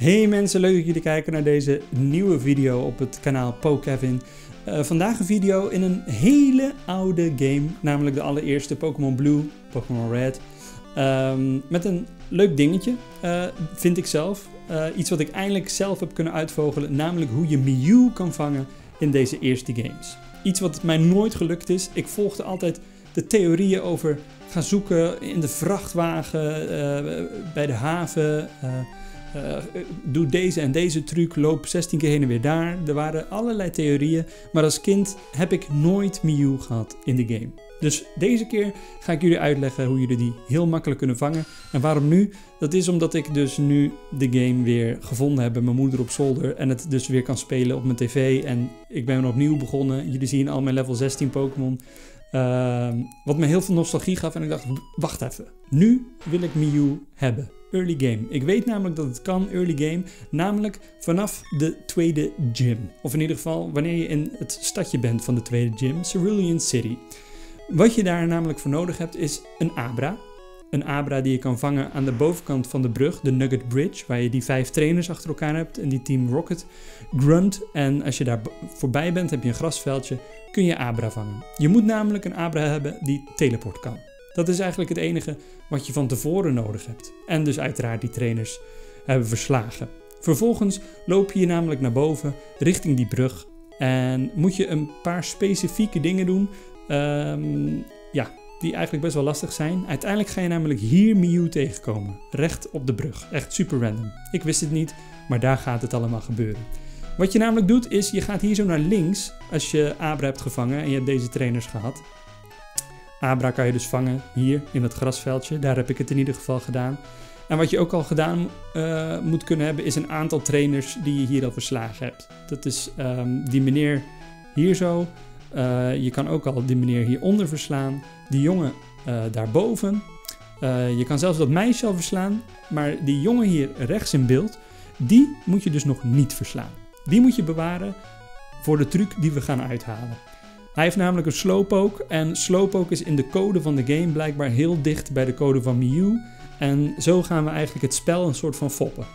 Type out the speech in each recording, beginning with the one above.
Hey mensen, leuk dat jullie kijken naar deze nieuwe video op het kanaal PoKevin. Uh, vandaag een video in een hele oude game, namelijk de allereerste Pokémon Blue, Pokémon Red. Um, met een leuk dingetje, uh, vind ik zelf. Uh, iets wat ik eindelijk zelf heb kunnen uitvogelen, namelijk hoe je Mew kan vangen in deze eerste games. Iets wat mij nooit gelukt is. Ik volgde altijd de theorieën over gaan zoeken in de vrachtwagen, bij de haven uh, doe deze en deze truc, loop 16 keer heen en weer daar. Er waren allerlei theorieën, maar als kind heb ik nooit Mew gehad in de game. Dus deze keer ga ik jullie uitleggen hoe jullie die heel makkelijk kunnen vangen. En waarom nu? Dat is omdat ik dus nu de game weer gevonden heb bij mijn moeder op zolder. En het dus weer kan spelen op mijn tv. En ik ben opnieuw begonnen. Jullie zien al mijn level 16 Pokémon. Uh, wat me heel veel nostalgie gaf. En ik dacht, wacht even. Nu wil ik Mew hebben early game. Ik weet namelijk dat het kan early game, namelijk vanaf de tweede gym. Of in ieder geval wanneer je in het stadje bent van de tweede gym, Cerulean City. Wat je daar namelijk voor nodig hebt is een Abra. Een Abra die je kan vangen aan de bovenkant van de brug, de Nugget Bridge, waar je die vijf trainers achter elkaar hebt en die Team Rocket, Grunt. En als je daar voorbij bent, heb je een grasveldje, kun je Abra vangen. Je moet namelijk een Abra hebben die teleport kan. Dat is eigenlijk het enige wat je van tevoren nodig hebt. En dus uiteraard die trainers hebben verslagen. Vervolgens loop je namelijk naar boven richting die brug en moet je een paar specifieke dingen doen. Um, ja, die eigenlijk best wel lastig zijn. Uiteindelijk ga je namelijk hier Mew tegenkomen. Recht op de brug. Echt super random. Ik wist het niet, maar daar gaat het allemaal gebeuren. Wat je namelijk doet is, je gaat hier zo naar links als je Abra hebt gevangen en je hebt deze trainers gehad. Abra kan je dus vangen hier in het grasveldje. Daar heb ik het in ieder geval gedaan. En wat je ook al gedaan uh, moet kunnen hebben, is een aantal trainers die je hier al verslagen hebt. Dat is um, die meneer hier zo. Uh, je kan ook al die meneer hieronder verslaan. Die jongen uh, daarboven. je kan zelfs dat meisje al verslaan. Maar die jongen hier rechts in beeld, die moet je dus nog niet verslaan. Die moet je bewaren voor de truc die we gaan uithalen. Hij heeft namelijk een Slowpoke en Slowpoke is in de code van de game blijkbaar heel dicht bij de code van Mew. En zo gaan we eigenlijk het spel een soort van foppen.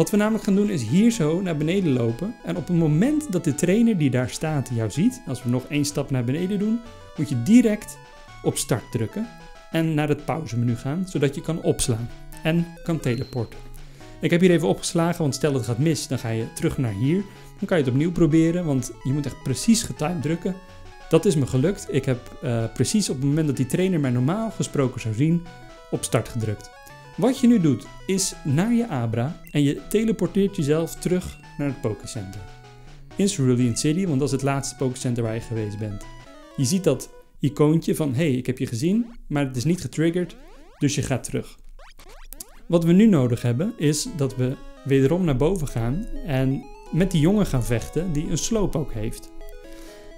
Wat we namelijk gaan doen is hier zo naar beneden lopen. En op het moment dat de trainer die daar staat jou ziet, als we nog één stap naar beneden doen, moet je direct op start drukken en naar het pauzemenu gaan, zodat je kan opslaan en kan teleporten. Ik heb hier even opgeslagen, want stel het gaat mis, dan ga je terug naar hier. Dan kan je het opnieuw proberen, want je moet echt precies getimed drukken. Dat is me gelukt. Ik heb uh, precies op het moment dat die trainer mij normaal gesproken zou zien, op start gedrukt. Wat je nu doet, is naar je Abra en je teleporteert jezelf terug naar het Pokécenter. In Cerulean City, want dat is het laatste Pokécenter waar je geweest bent. Je ziet dat icoontje van hey, ik heb je gezien, maar het is niet getriggerd, dus je gaat terug. Wat we nu nodig hebben, is dat we wederom naar boven gaan en met die jongen gaan vechten die een Slowpoke heeft.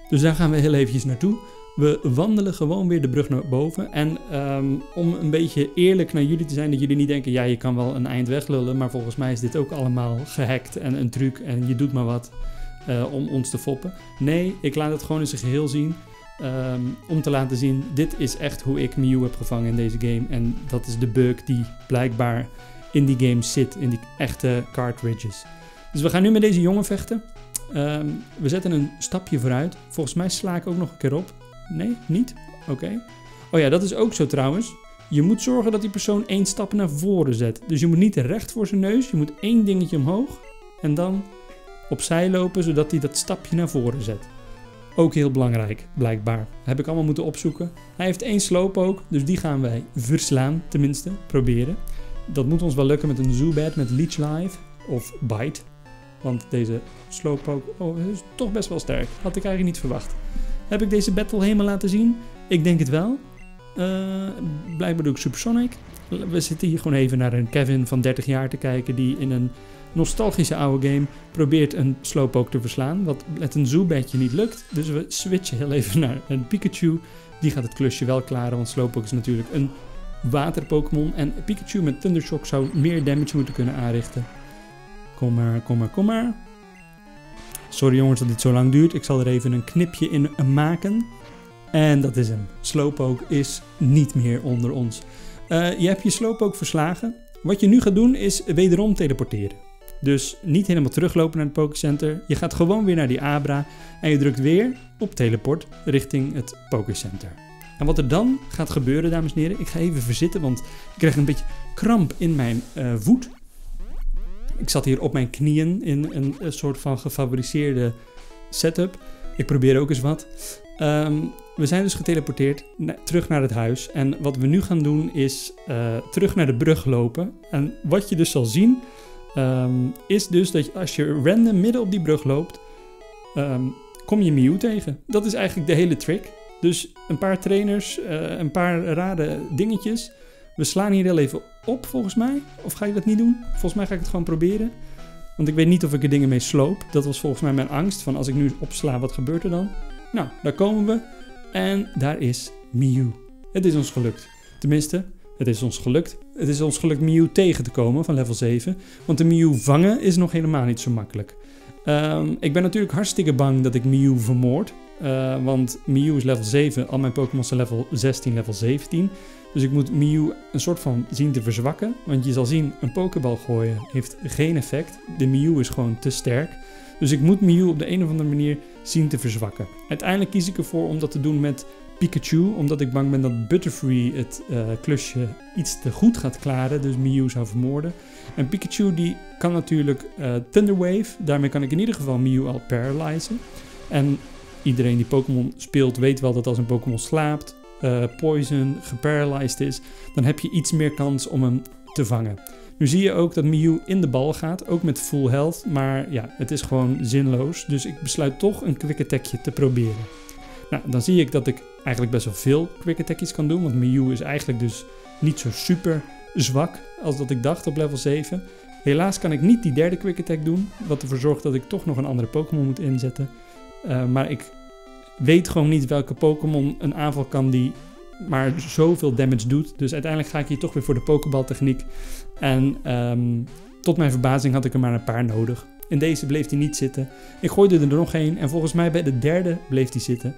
Dus daar gaan we heel eventjes naartoe. We wandelen gewoon weer de brug naar boven. En um, om een beetje eerlijk naar jullie te zijn, dat jullie niet denken, ja, je kan wel een eind weglullen, maar volgens mij is dit ook allemaal gehackt en een truc en je doet maar wat uh, om ons te foppen. Nee, ik laat het gewoon in zijn geheel zien. Um, om te laten zien, dit is echt hoe ik Mew heb gevangen in deze game. En dat is de bug die blijkbaar in die game zit, in die echte cartridges. Dus we gaan nu met deze jongen vechten. Um, we zetten een stapje vooruit. Volgens mij sla ik ook nog een keer op. Nee, niet? Oké. Oh ja, dat is ook zo trouwens. Je moet zorgen dat die persoon één stap naar voren zet. Dus je moet niet recht voor zijn neus. Je moet één dingetje omhoog. En dan opzij lopen, zodat hij dat stapje naar voren zet. Ook heel belangrijk, blijkbaar. Heb ik allemaal moeten opzoeken. Hij heeft één sloop ook, dus die gaan wij verslaan, tenminste, proberen. Dat moet ons wel lukken met een Zubat, met Leech Live of Bite. Want deze Slowpoke oh, is toch best wel sterk. Had ik eigenlijk niet verwacht. Heb ik deze battle helemaal laten zien? Ik denk het wel. Uh, blijkbaar doe ik Supersonic. We zitten hier gewoon even naar een Kevin van 30 jaar te kijken die in een nostalgische oude game probeert een Slowpoke te verslaan. Wat met een Zubatje niet lukt. Dus we switchen heel even naar een Pikachu. Die gaat het klusje wel klaren, want Slowpoke is natuurlijk een water-Pokémon. En Pikachu met Thundershock zou meer damage moeten kunnen aanrichten. Kom maar, kom maar, kom maar. Sorry jongens dat dit zo lang duurt. Ik zal er even een knipje in maken. En dat is hem. Slowpoke is niet meer onder ons. Uh, je hebt je Slowpoke verslagen. Wat je nu gaat doen is wederom teleporteren. Dus niet helemaal teruglopen naar het Pokécenter. Je gaat gewoon weer naar die Abra en je drukt weer op teleport richting het Pokécenter. En wat er dan gaat gebeuren, dames en heren, ik ga even verzitten, want ik krijg een beetje kramp in mijn uh, voet. Ik zat hier op mijn knieën in een, een soort van gefabriceerde setup. Ik probeer ook eens wat. Um, we zijn dus geteleporteerd terug naar het huis. En wat we nu gaan doen is uh, terug naar de brug lopen. En wat je dus zal zien, um, is dus dat als je random midden op die brug loopt, um, kom je Mew tegen. Dat is eigenlijk de hele trick. Dus een paar trainers, uh, een paar rare dingetjes. We slaan hier heel even op volgens mij. Of ga je dat niet doen? Volgens mij ga ik het gewoon proberen. Want ik weet niet of ik er dingen mee sloop. Dat was volgens mij mijn angst. Van als ik nu opsla, wat gebeurt er dan? Nou, daar komen we. En daar is Mew. Het is ons gelukt. Tenminste, het is ons gelukt. Het is ons gelukt Mew tegen te komen van level 7. Want de Mew vangen is nog helemaal niet zo makkelijk. Um, ik ben natuurlijk hartstikke bang dat ik Mew vermoord. Uh, want Mew is level 7, al mijn Pokémon zijn level 16, level 17. Dus ik moet Mew een soort van zien te verzwakken. Want je zal zien, een Pokéball gooien heeft geen effect. De Mew is gewoon te sterk. Dus ik moet Mew op de een of andere manier zien te verzwakken. Uiteindelijk kies ik ervoor om dat te doen met Pikachu, omdat ik bang ben dat Butterfree het uh, klusje iets te goed gaat klaren, dus Mew zou vermoorden. En Pikachu die kan natuurlijk uh, Thunderwave, daarmee kan ik in ieder geval Mew al paralyzen. En iedereen die Pokémon speelt weet wel dat als een Pokémon slaapt, uh, poison, geparalyzed is, dan heb je iets meer kans om hem te vangen. Nu zie je ook dat Mew in de bal gaat, ook met full health, maar ja, het is gewoon zinloos. Dus ik besluit toch een quick attackje te proberen. Nou, dan zie ik dat ik eigenlijk best wel veel quick attackjes kan doen, want Mew is eigenlijk dus niet zo super zwak als dat ik dacht op level 7. Helaas kan ik niet die derde quick attack doen, wat ervoor zorgt dat ik toch nog een andere Pokémon moet inzetten. Uh, maar ik weet gewoon niet welke Pokémon een aanval kan die maar zoveel damage doet. Dus uiteindelijk ga ik hier toch weer voor de Pokéball techniek. En um, tot mijn verbazing had ik er maar een paar nodig. In deze bleef hij niet zitten. Ik gooide er nog één en volgens mij bij de derde bleef hij zitten.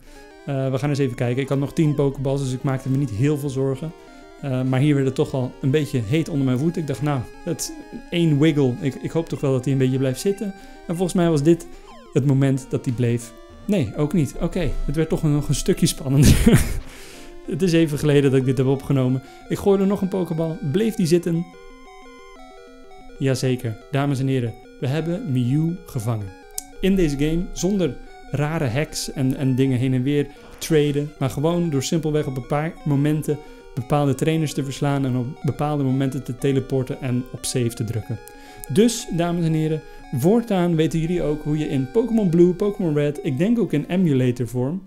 Uh, we gaan eens even kijken. Ik had nog 10 Pokéballs, dus ik maakte me niet heel veel zorgen. Uh, maar hier werd het toch al een beetje heet onder mijn voet. Ik dacht, nou, het één wiggle. Ik, ik hoop toch wel dat hij een beetje blijft zitten. En volgens mij was dit het moment dat hij bleef. Nee, ook niet. Oké, het werd toch nog een stukje spannender. Het is even geleden dat ik dit heb opgenomen. Ik gooide nog een pokebal. Bleef die zitten? Jazeker, dames en heren. We hebben Mew gevangen. In deze game, zonder rare hacks en, en dingen heen en weer traden. Maar gewoon door simpelweg op een paar momenten bepaalde trainers te verslaan. En op bepaalde momenten te teleporten en op save te drukken. Dus, dames en heren, voortaan weten jullie ook hoe je in Pokémon Blue, Pokémon Red, ik denk ook in emulator vorm,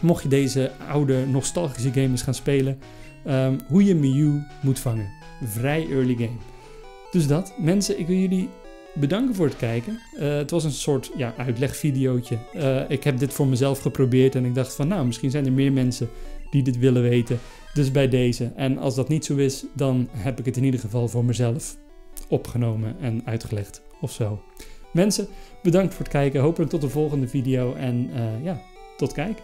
mocht je deze oude nostalgische games gaan spelen, um, hoe je Mew moet vangen. Vrij early game. Dus dat, mensen, ik wil jullie bedanken voor het kijken. Uh, het was een soort ja, uitlegvideootje. Uh, ik heb dit voor mezelf geprobeerd en ik dacht van nou, misschien zijn er meer mensen die dit willen weten. Dus bij deze. En als dat niet zo is, dan heb ik het in ieder geval voor mezelf opgenomen en uitgelegd of zo. Mensen, bedankt voor het kijken. Hopelijk tot de volgende video en uh, ja, tot kijk.